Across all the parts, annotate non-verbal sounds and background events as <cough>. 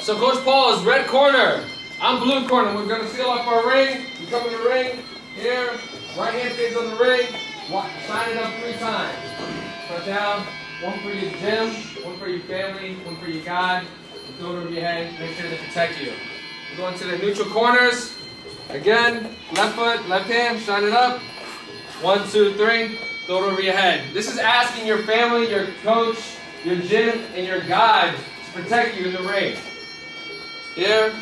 So Coach Paul is red corner. I'm blue corner. We're gonna seal up our ring. You come in the ring. Here. Right hand stays on the ring. Sign it up three times. Put down. One for your gym, one for your family, one for your God. Throw it over your head. Make sure they protect you. We're going to the neutral corners. Again, left foot, left hand, shine it up. One, two, three. Throw it over your head. This is asking your family, your coach, your gym, and your God to protect you in the ring. Here.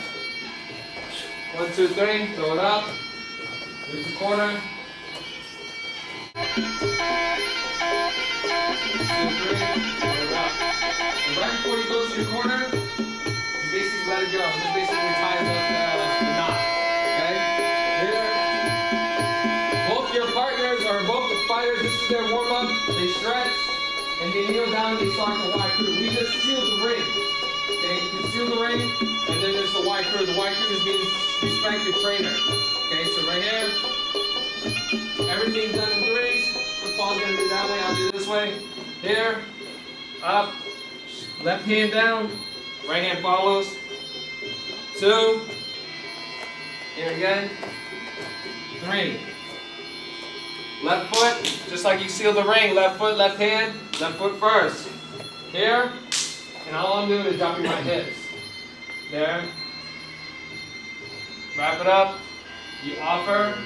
One, two, three. Throw it up. Move the corner. Two, three. And right before you go to your corner, you basically let it go. Basically tie the, uh, the knot. Okay? Here. Both your partners or both the fighters, this is their warm up. They stretch and they kneel down and they start the Wai Khru. We just seal the ring. Okay, you can seal the ring, and then there's the Wai Khru. The Wai Khru just means respect your trainer. Okay, so right here, everything's done in threes. Football's gonna do that way, I'll do this way. Here, up, left hand down, right hand follows. Two, here again, three. Left foot, just like you seal the ring, left foot, left hand, left foot first. Here, and all I'm doing is dropping my hips. There. Wrap it up. You offer,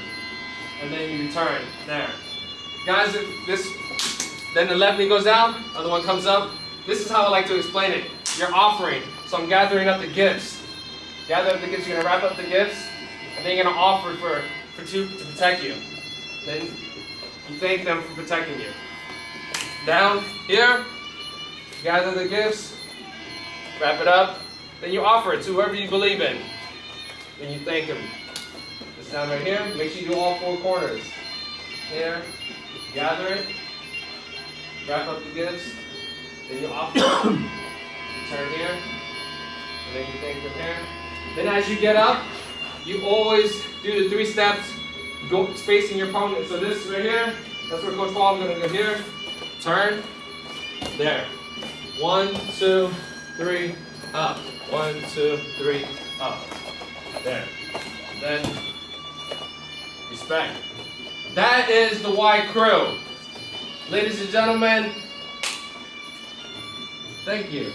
and then you return. There. Guys, this, then the left knee goes down, other one comes up. This is how I like to explain it. You're offering. So I'm gathering up the gifts. Gather up the gifts. You're gonna wrap up the gifts, and then you're gonna offer for for two to protect you. Then you thank them for protecting you. Down here, gather the gifts, wrap it up, then you offer it to whoever you believe in. Then you thank him. This time right here, make sure you do all four corners. Here, gather it, wrap up the gifts, then you offer it, <coughs> turn here, and then you thank him here. Then as you get up, you always do the three steps go facing your opponent. So this right here, that's where Coach Paul, I'm gonna go here. Turn. There. One, two, three, up. One, two, three, up. There. Then respect. That is the Wai Khru. Ladies and gentlemen, thank you.